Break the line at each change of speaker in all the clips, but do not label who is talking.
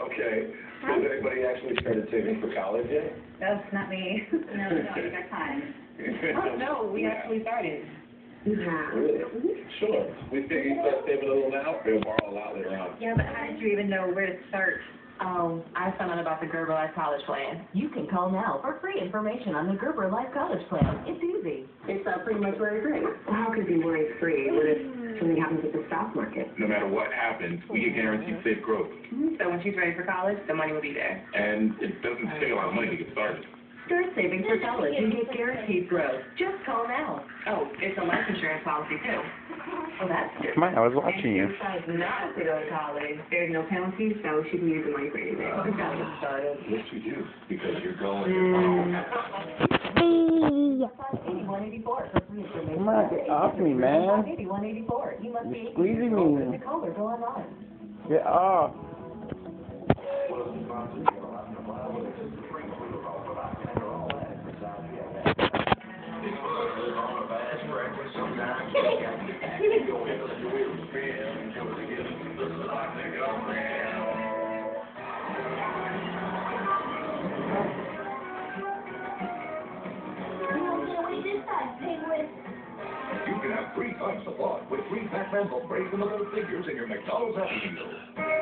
Okay. Has anybody actually started saving for college yet?
That's not me. No, no, you got time.
Oh, no, we actually started. You have.
Really? Sure. We think you start saving a little now, we'll borrow a lot later on.
Yeah, but how did you even know where to start?
Um, I found out about the Gerber Life College Plan.
You can call now for free information on the Gerber Life College Plan. It's easy.
It's uh, pretty much worry-free. How could it be worry-free? What if something happens with the stock market?
No matter what happens, we get guaranteed safe growth.
So when she's ready for college, the money will be there.
And it doesn't take a lot of money to get started.
Start saving for college and get guaranteed growth. Just call now.
Oh, it's a life insurance policy too.
Oh, that's good.
Come on, I was watching you.
She decides not to go to college.
There's no penalty, so she can use the money for anything.
Uh, we got it started.
Yes, we do, because you're going.
Eighty-one eighty-four for.
Come on, get off me, man.
Eighty-one eighty-four. You must
You're
eighteen
squeezing me.
with the caller going on.
Get off.
You can have three times the fun with three Pac-Man brazen little figures in your McDonald's Happy Meal.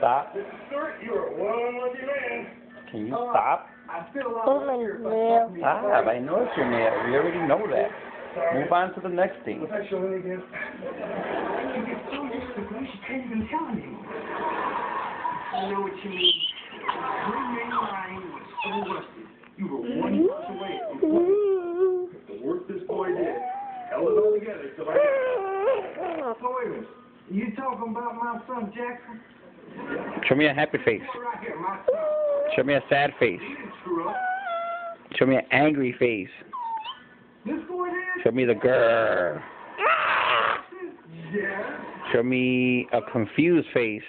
Stop.
Stewart, you are one lucky man.
Can you uh, stop?
I feel a lot luckier if I
Stop. I know it's your nail. We already know that. Move on to the next thing.
Was I showing again?
You get so disrespectful, she can't even tell me. I know what you mean. Your main line was so rusty. You were mm-hmm. one punch away from mm-hmm.
The work this boy did held it all together till I got oh,
So wait a minute. You talking about my son Jackson?
Show me a happy face.
Right here, my son.
Show me a sad face.
He didn't screw up.
Show me an angry face.
This boy did?
Show me the girl. Show me a confused face.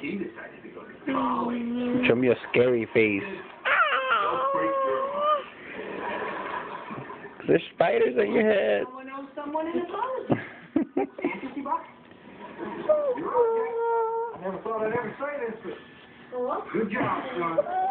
He decided to go to mm-hmm. college.
Show me a scary face.
Don't break your heart.
There's spiders on your head.
Someone knows someone in the college.
Fifty bucks? I never thought I'd ever say this, but good job, son.